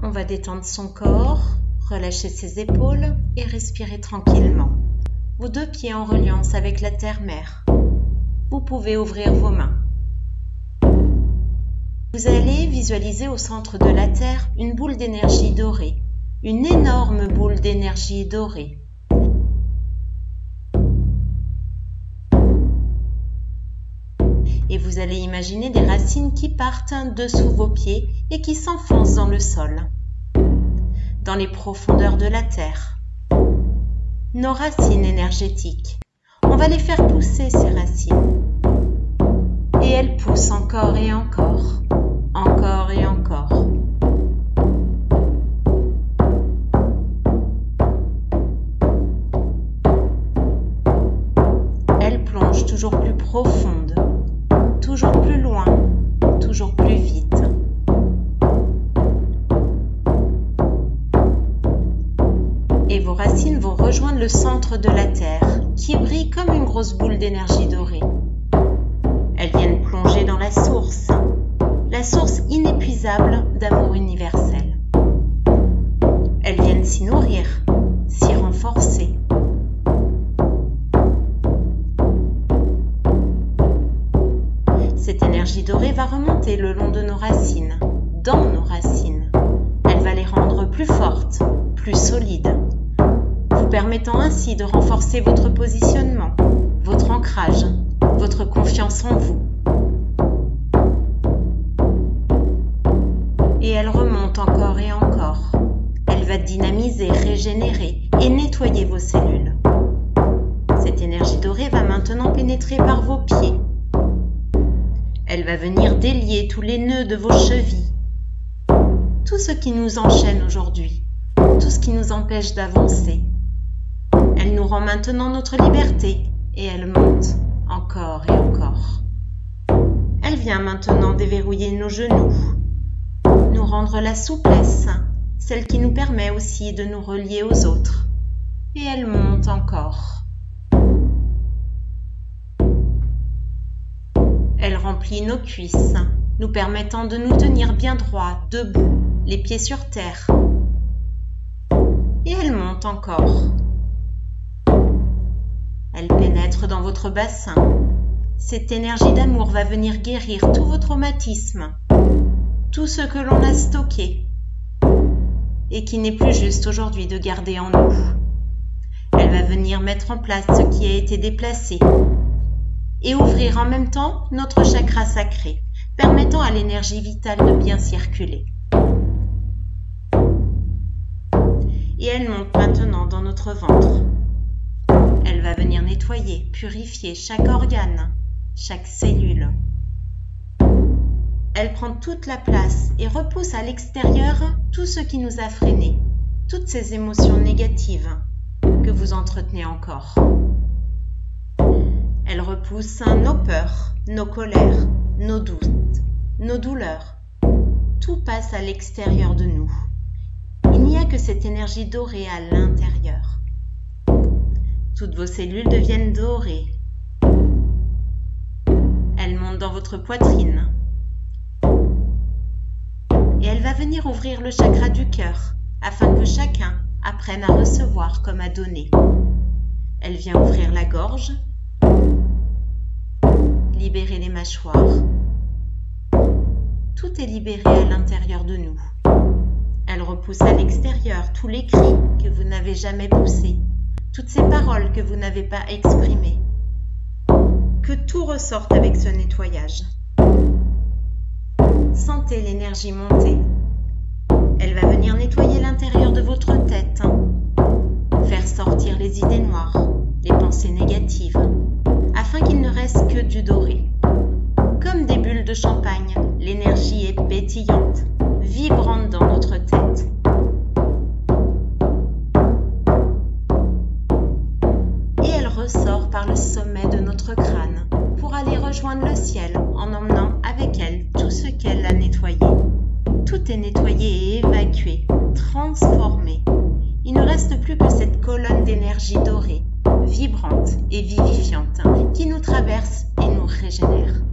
On va détendre son corps, relâcher ses épaules et respirer tranquillement. Vos deux pieds en reliance avec la terre-mère. Vous pouvez ouvrir vos mains. Vous allez visualiser au centre de la Terre une boule d'énergie dorée, une énorme boule d'énergie dorée. Et vous allez imaginer des racines qui partent dessous vos pieds et qui s'enfoncent dans le sol, dans les profondeurs de la Terre. Nos racines énergétiques. On va les faire pousser, ces racines. Et elles poussent encore et encore encore et encore. Elle plonge toujours plus profonde, toujours plus loin, toujours plus vite. Et vos racines vont rejoindre le centre de la Terre, qui brille comme une grosse boule d'énergie dorée. Elles viennent plonger dans la source, la source inépuisable d'amour universel. Elles viennent s'y nourrir, Cette énergie dorée va remonter le long de nos racines, dans nos racines. Elle va les rendre plus fortes, plus solides, vous permettant ainsi de renforcer votre positionnement, votre ancrage, votre confiance en vous elle remonte encore et encore. Elle va dynamiser, régénérer et nettoyer vos cellules. Cette énergie dorée va maintenant pénétrer par vos pieds. Elle va venir délier tous les nœuds de vos chevilles. Tout ce qui nous enchaîne aujourd'hui, tout ce qui nous empêche d'avancer. Elle nous rend maintenant notre liberté et elle monte encore et encore. Elle vient maintenant déverrouiller nos genoux, nous rendre la souplesse, celle qui nous permet aussi de nous relier aux autres. Et elle monte encore. Remplit nos cuisses, nous permettant de nous tenir bien droit, debout, les pieds sur terre. Et elle monte encore. Elle pénètre dans votre bassin. Cette énergie d'amour va venir guérir tous vos traumatismes, tout ce que l'on a stocké et qui n'est plus juste aujourd'hui de garder en nous. Elle va venir mettre en place ce qui a été déplacé et ouvrir en même temps notre chakra sacré, permettant à l'énergie vitale de bien circuler. Et elle monte maintenant dans notre ventre. Elle va venir nettoyer, purifier chaque organe, chaque cellule, elle prend toute la place et repousse à l'extérieur tout ce qui nous a freinés, toutes ces émotions négatives que vous entretenez encore. Elle repousse nos peurs, nos colères, nos doutes, nos douleurs. Tout passe à l'extérieur de nous. Il n'y a que cette énergie dorée à l'intérieur. Toutes vos cellules deviennent dorées. Elles montent dans votre poitrine, elle va venir ouvrir le chakra du cœur afin que chacun apprenne à recevoir comme à donner. Elle vient ouvrir la gorge, libérer les mâchoires. Tout est libéré à l'intérieur de nous. Elle repousse à l'extérieur tous les cris que vous n'avez jamais poussés, toutes ces paroles que vous n'avez pas exprimées. Que tout ressorte avec ce nettoyage. Sentez l'énergie monter. Elle va venir nettoyer champagne, l'énergie est pétillante, vibrante dans notre tête. Et elle ressort par le sommet de notre crâne pour aller rejoindre le ciel en emmenant avec elle tout ce qu'elle a nettoyé. Tout est nettoyé et évacué, transformé. Il ne reste plus que cette colonne d'énergie dorée, vibrante et vivifiante, qui nous traverse et nous régénère.